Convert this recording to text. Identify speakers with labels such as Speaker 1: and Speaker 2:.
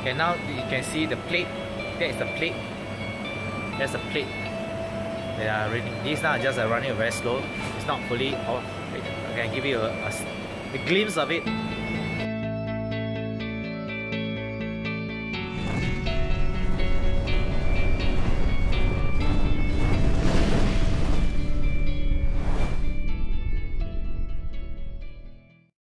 Speaker 1: Okay, now you can see the plate. That is the plate. That's the plate. They are running. These now are just running very slow. It's not fully off. I can give you a, a, a glimpse of it.